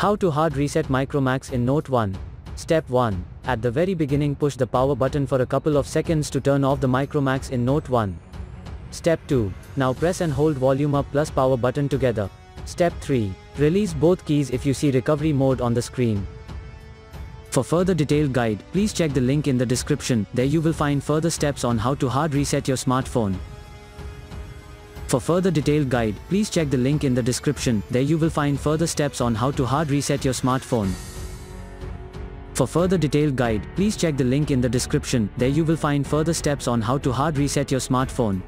How to hard reset Micromax in Note 1. Step 1. At the very beginning push the power button for a couple of seconds to turn off the Micromax in Note 1. Step 2. Now press and hold volume up plus power button together. Step 3. Release both keys if you see recovery mode on the screen. For further detailed guide, please check the link in the description, there you will find further steps on how to hard reset your smartphone. For further detailed guide, please check the link in the description, there you will find further steps on how to hard reset your smartphone. For further detailed guide, please check the link in the description, there you will find further steps on how to hard reset your smartphone.